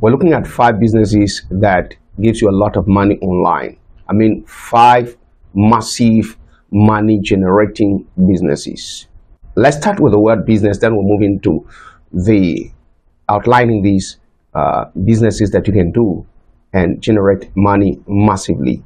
we're looking at five businesses that gives you a lot of money online. I mean, five massive money generating businesses. Let's start with the word business, then we'll move into the outlining these uh, businesses that you can do and generate money massively.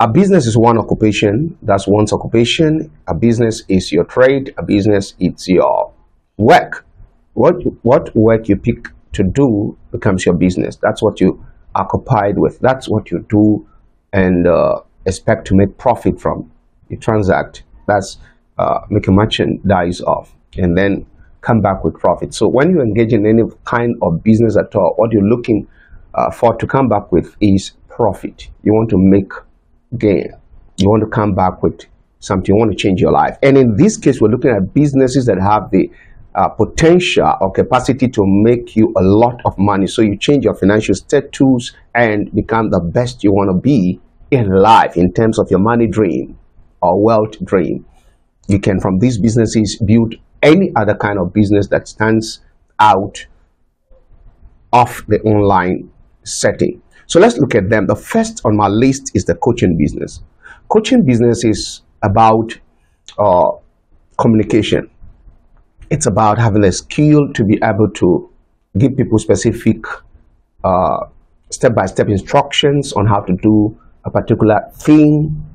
A business is one occupation. That's one's occupation. A business is your trade. A business it's your work. What, what work you pick to do becomes your business. That's what you occupied with. That's what you do and uh, expect to make profit from. You transact. That's uh, make a merchant dies off and then come back with profit. So when you engage in any kind of business at all, what you're looking uh, for to come back with is profit. You want to make gain. You want to come back with something. You want to change your life. And in this case, we're looking at businesses that have the uh, potential or capacity to make you a lot of money. So you change your financial status and become the best you want to be in life in terms of your money dream or wealth dream. You can, from these businesses, build any other kind of business that stands out of the online setting. So let's look at them. The first on my list is the coaching business. Coaching business is about uh, communication. It's about having a skill to be able to give people specific uh, step-by-step instructions on how to do a particular thing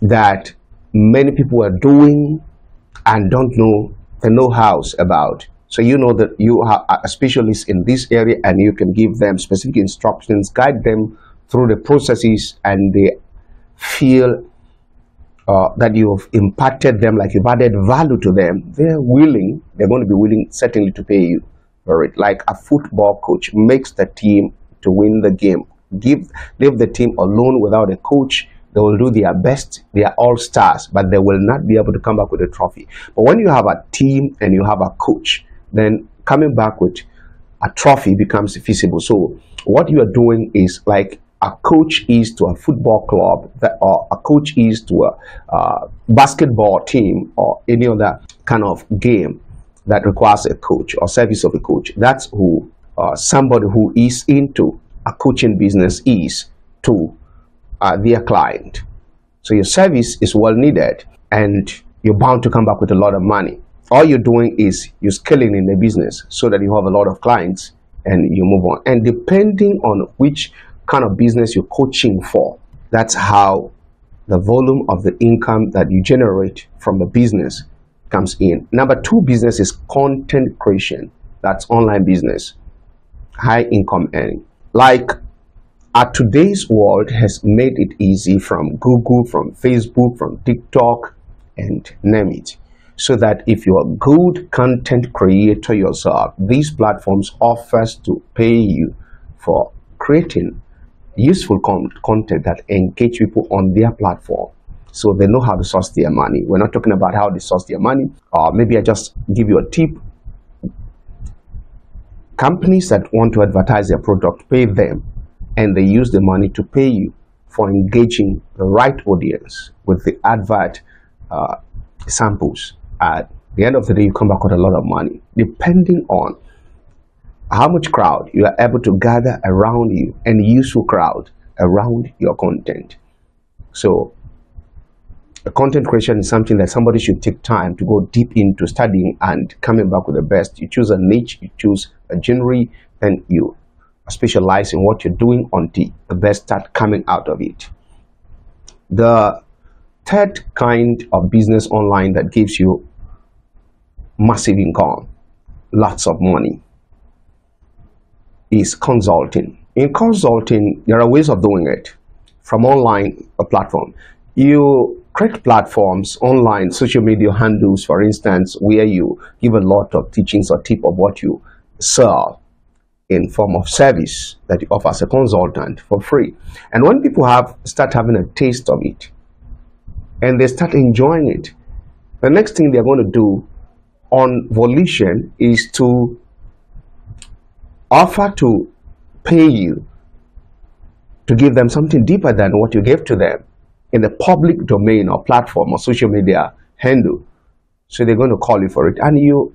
that many people are doing and don't know the know-hows about. So you know that you are a specialist in this area and you can give them specific instructions, guide them through the processes and they feel uh, that you've impacted them, like you've added value to them, they're willing, they're going to be willing certainly to pay you for it. Like a football coach makes the team to win the game. Give, leave the team alone without a coach they will do their best. They are all stars, but they will not be able to come back with a trophy. But when you have a team and you have a coach, then coming back with a trophy becomes feasible. So what you are doing is like a coach is to a football club, that, or a coach is to a uh, basketball team, or any other kind of game that requires a coach or service of a coach. That's who uh, somebody who is into a coaching business is to uh, their client. So your service is well needed and you're bound to come back with a lot of money. All you're doing is you're scaling in the business so that you have a lot of clients and you move on. And depending on which kind of business you're coaching for, that's how the volume of the income that you generate from the business comes in. Number two business is content creation. That's online business, high income earning. Like our today's world has made it easy from Google, from Facebook, from TikTok, and name it. So that if you're a good content creator yourself, these platforms offers to pay you for creating useful con content that engage people on their platform so they know how to source their money. We're not talking about how they source their money. Uh, maybe I just give you a tip. Companies that want to advertise their product, pay them and they use the money to pay you for engaging the right audience with the advert uh, samples. At the end of the day, you come back with a lot of money, depending on how much crowd you are able to gather around you and useful crowd around your content. So, a content creation is something that somebody should take time to go deep into studying and coming back with the best. You choose a niche, you choose a genre, and you specialize in what you're doing until the best start coming out of it. The third kind of business online that gives you massive income, lots of money, is consulting. In consulting, there are ways of doing it from online a platform. You create platforms online, social media handles, for instance, where you give a lot of teachings or tip of what you sell in form of service that you offer as a consultant for free. And when people have start having a taste of it and they start enjoying it, the next thing they're going to do on volition is to offer to pay you to give them something deeper than what you gave to them in the public domain or platform or social media handle. So they're going to call you for it. And you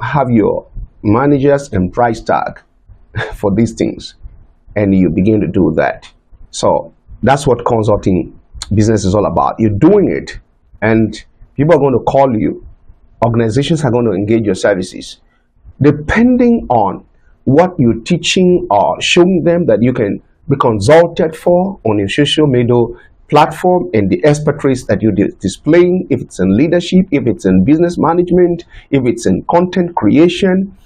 have your managers and price tag for these things and you begin to do that. So that's what consulting business is all about. You're doing it and people are going to call you. Organizations are going to engage your services. Depending on what you're teaching or showing them that you can be consulted for on your social media platform and the expertise that you're displaying, if it's in leadership, if it's in business management, if it's in content creation,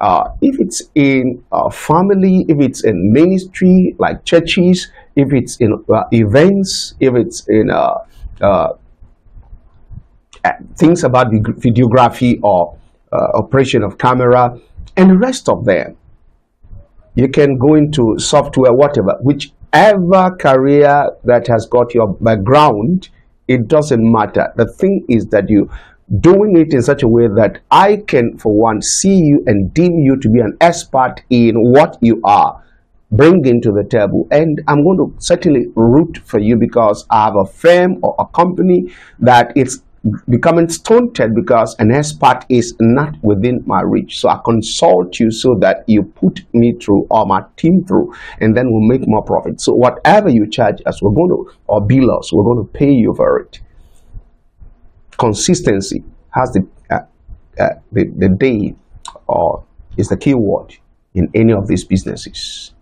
uh, if it's in uh, family, if it's in ministry like churches, if it's in uh, events, if it's in uh, uh, things about videography or uh, operation of camera, and the rest of them. You can go into software, whatever, whichever career that has got your background, it doesn't matter. The thing is that you doing it in such a way that I can, for one, see you and deem you to be an expert in what you are bringing to the table. And I'm going to certainly root for you because I have a firm or a company that it's becoming stunted because an expert is not within my reach. So I consult you so that you put me through or my team through, and then we'll make more profit. So whatever you charge us, we're going to, or bill us, we're going to pay you for it consistency has the, uh, uh, the, the day or is the key word in any of these businesses.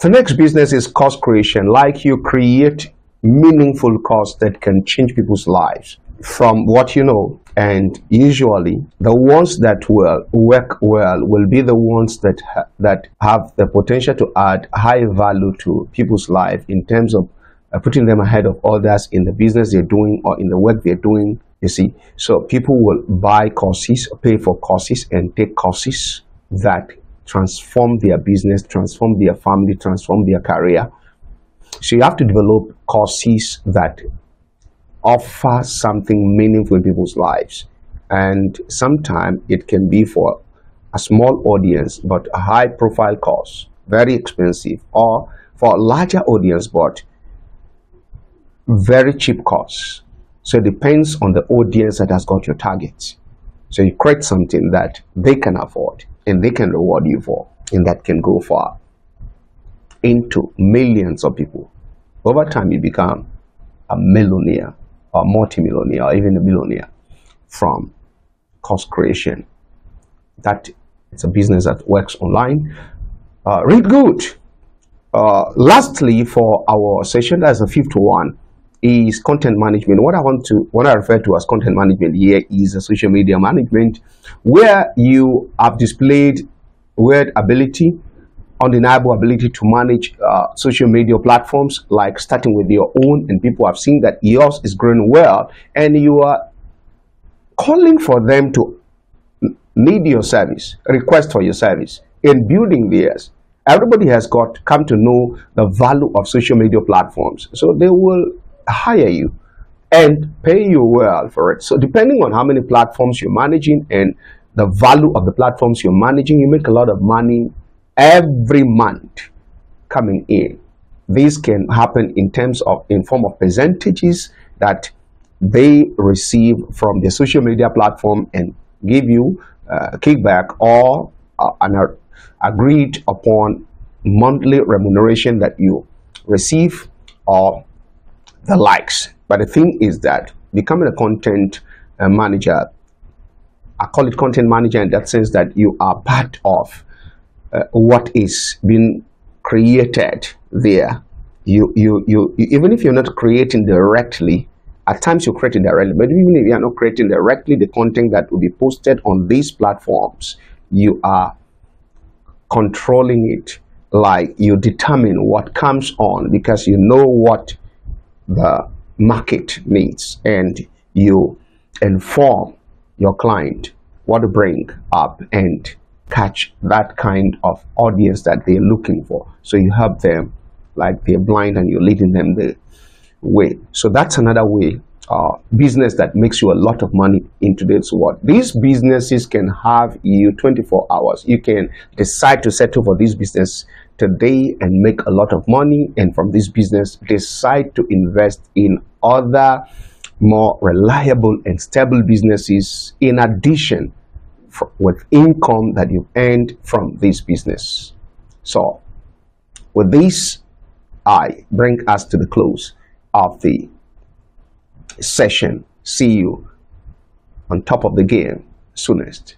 The next business is course creation, like you create meaningful costs that can change people's lives from what you know. And usually, the ones that will work well will be the ones that ha that have the potential to add high value to people's life in terms of uh, putting them ahead of others in the business they're doing or in the work they're doing. You see, so people will buy courses, pay for courses, and take courses that transform their business, transform their family, transform their career. So you have to develop courses that offer something meaningful in people's lives. And sometimes it can be for a small audience, but a high profile course, very expensive, or for a larger audience, but very cheap course. So it depends on the audience that has got your target. So you create something that they can afford and they can reward you for, and that can go far into millions of people. Over time, you become a millionaire or multimillionaire or even a billionaire from course creation. That it's a business that works online. Uh, read good. Uh, lastly, for our session, that's the fifth one is content management. What I want to, what I refer to as content management here is a social media management where you have displayed word ability, undeniable ability to manage uh, social media platforms, like starting with your own, and people have seen that yours is growing well, and you are calling for them to need your service, request for your service, in building theirs. Everybody has got come to know the value of social media platforms, so they will hire you and pay you well for it. So depending on how many platforms you're managing and the value of the platforms you're managing, you make a lot of money every month coming in. This can happen in terms of in form of percentages that they receive from the social media platform and give you uh, kickback or uh, an agreed upon monthly remuneration that you receive or the likes. But the thing is that becoming a content uh, manager, I call it content manager in that sense that you are part of uh, what is being created there. You, you, you, you, even if you're not creating directly, at times you're creating directly, but even if you're not creating directly the content that will be posted on these platforms, you are controlling it like you determine what comes on because you know what the market needs and you inform your client what to bring up and catch that kind of audience that they're looking for. So you help them like they're blind and you're leading them the way. So that's another way uh, business that makes you a lot of money in today's world. These businesses can have you 24 hours. You can decide to settle for this business today and make a lot of money and from this business decide to invest in other more reliable and stable businesses in addition with income that you've earned from this business. So, with this, I bring us to the close of the session. See you on top of the game soonest.